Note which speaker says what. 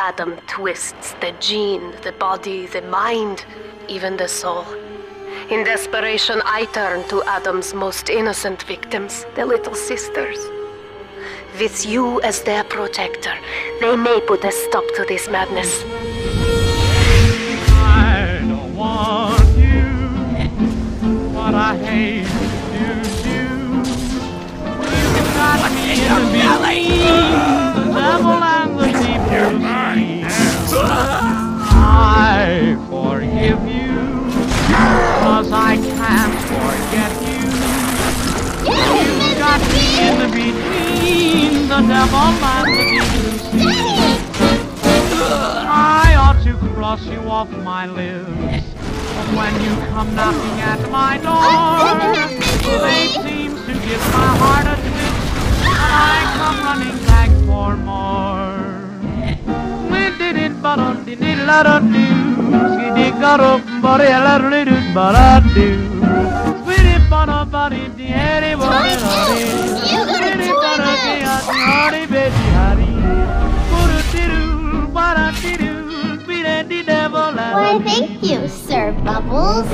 Speaker 1: Adam twists the gene, the body, the mind, even the soul. In desperation, I turn to Adam's most innocent victims, the little sisters. With you as their protector, they may put a stop to this madness.
Speaker 2: I don't want you, I hate you. You in between cause I can't forget you. You got me in the between the devil and the deep. I ought to cross you off my lips. But when you come knocking at my door, fate seems to give my heart a twist, and I come running back for more. We did it, but I did it, let her do. Got up, but I do, but I. Sweetie, but I body, the Eddie, but I did. Sweetie, but I did, I did, baby, honey.
Speaker 3: Why, thank you, Mr. Bubbles.